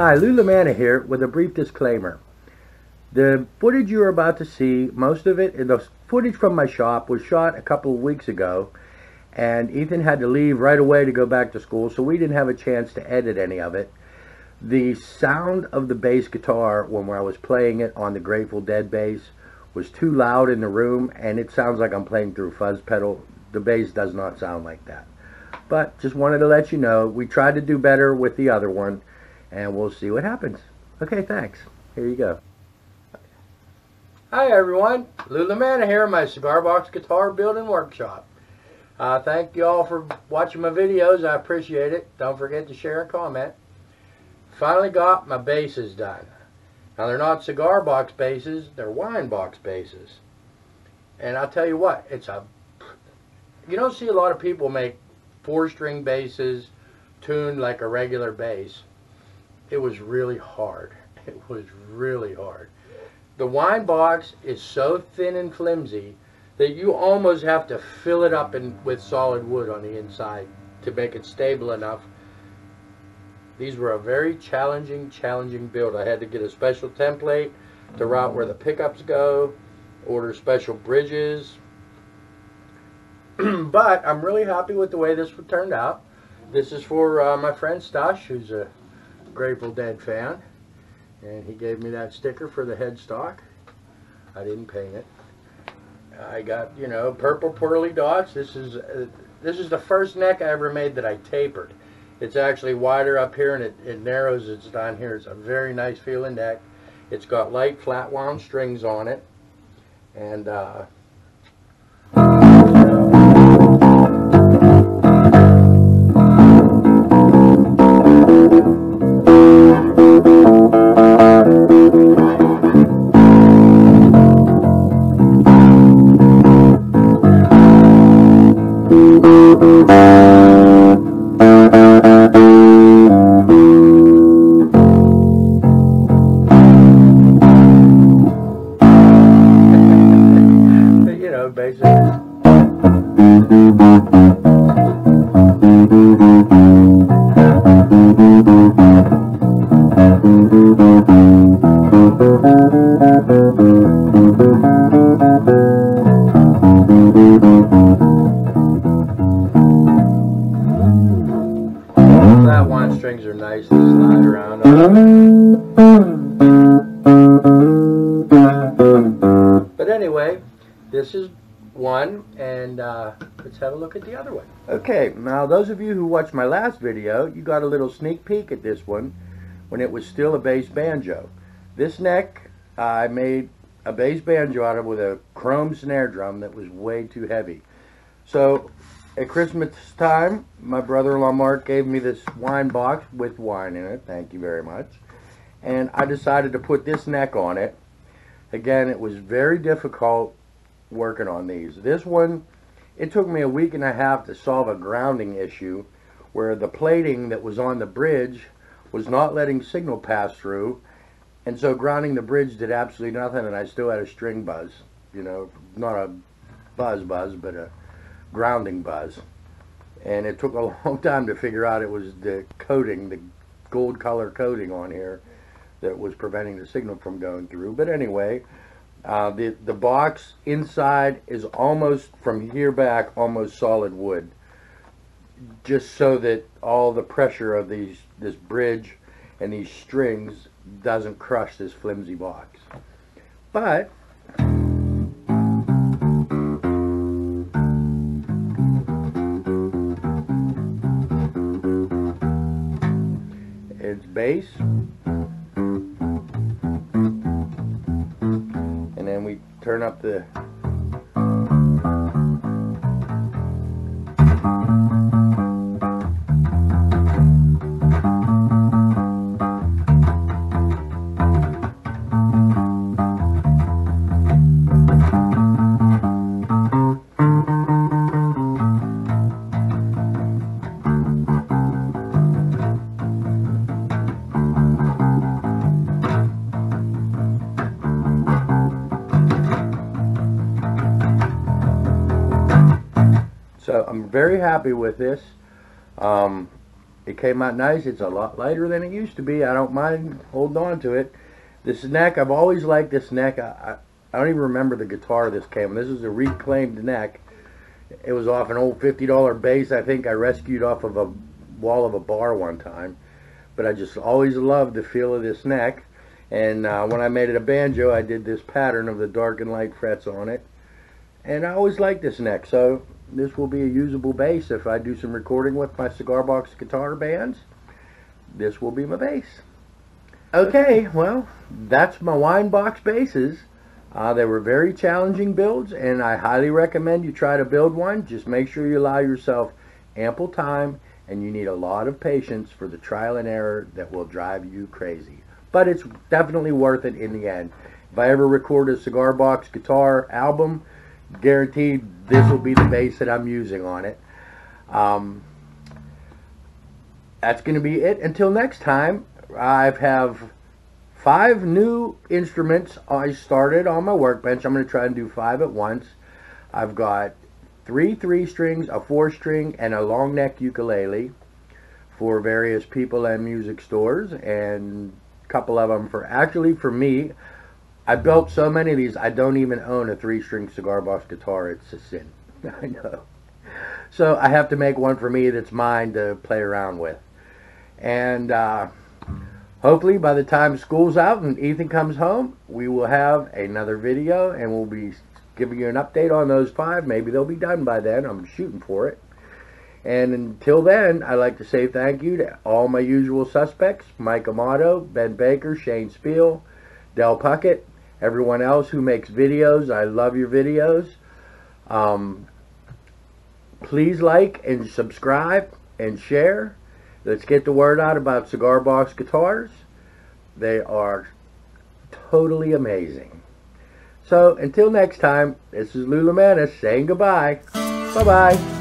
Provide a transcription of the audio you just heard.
Hi, Lou LaManna here with a brief disclaimer. The footage you are about to see, most of it, the footage from my shop was shot a couple of weeks ago and Ethan had to leave right away to go back to school so we didn't have a chance to edit any of it. The sound of the bass guitar when I was playing it on the Grateful Dead bass was too loud in the room and it sounds like I'm playing through fuzz pedal. The bass does not sound like that. But just wanted to let you know, we tried to do better with the other one and we'll see what happens. Okay, thanks. Here you go. Hi everyone, Lou LaManna here, my Cigar Box Guitar Building Workshop. Uh, thank you all for watching my videos, I appreciate it. Don't forget to share and comment. Finally got my basses done. Now they're not cigar box basses, they're wine box basses. And I'll tell you what, it's a, you don't see a lot of people make four string basses tuned like a regular bass it was really hard. It was really hard. The wine box is so thin and flimsy that you almost have to fill it up in, with solid wood on the inside to make it stable enough. These were a very challenging, challenging build. I had to get a special template to route where the pickups go, order special bridges. but I'm really happy with the way this turned out. This is for uh, my friend Stash, who's a Grateful Dead fan. And he gave me that sticker for the headstock. I didn't paint it. I got, you know, purple pearly dots. This is uh, this is the first neck I ever made that I tapered. It's actually wider up here and it, it narrows it's down here. It's a very nice feeling neck. It's got light flat wound strings on it. And uh, strings are nice to slide around on. But anyway, this is one, and uh, let's have a look at the other one. Okay, now those of you who watched my last video, you got a little sneak peek at this one when it was still a bass banjo. This neck, I made a bass banjo out of with a chrome snare drum that was way too heavy. So at Christmas time, my brother-in-law Mark gave me this wine box with wine in it. Thank you very much. And I decided to put this neck on it. Again, it was very difficult working on these. This one, it took me a week and a half to solve a grounding issue where the plating that was on the bridge was not letting signal pass through. And so grounding the bridge did absolutely nothing and I still had a string buzz. You know, not a buzz buzz, but a grounding buzz. And it took a long time to figure out it was the coating, the gold color coating on here that was preventing the signal from going through. But anyway, uh, the, the box inside is almost, from here back, almost solid wood. Just so that all the pressure of these this bridge and these strings doesn't crush this flimsy box. But bass. And then we turn up the So I'm very happy with this. Um, it came out nice. It's a lot lighter than it used to be. I don't mind holding on to it. This neck, I've always liked this neck. I, I, I don't even remember the guitar this came. This is a reclaimed neck. It was off an old $50 bass I think I rescued off of a wall of a bar one time. But I just always loved the feel of this neck. And uh, when I made it a banjo, I did this pattern of the dark and light frets on it. And I always liked this neck. So this will be a usable bass if I do some recording with my cigar box guitar bands. This will be my bass. Okay, well, that's my wine box basses. Uh, they were very challenging builds, and I highly recommend you try to build one. Just make sure you allow yourself ample time, and you need a lot of patience for the trial and error that will drive you crazy. But it's definitely worth it in the end. If I ever record a cigar box guitar album, guaranteed this will be the bass that I'm using on it. Um, that's going to be it. Until next time, I have five new instruments I started on my workbench. I'm going to try and do five at once. I've got three three strings, a four string, and a long neck ukulele for various people and music stores, and a couple of them for actually for me. I built so many of these, I don't even own a three-string cigar box guitar. It's a sin. I know. So I have to make one for me that's mine to play around with. And uh, hopefully by the time school's out and Ethan comes home, we will have another video and we'll be giving you an update on those five. Maybe they'll be done by then. I'm shooting for it. And until then, I'd like to say thank you to all my usual suspects, Mike Amato, Ben Baker, Shane Speal, Del Puckett, everyone else who makes videos. I love your videos. Um, please like and subscribe and share. Let's get the word out about Cigar Box guitars. They are totally amazing. So until next time, this is Lou LaManna saying goodbye. Bye-bye.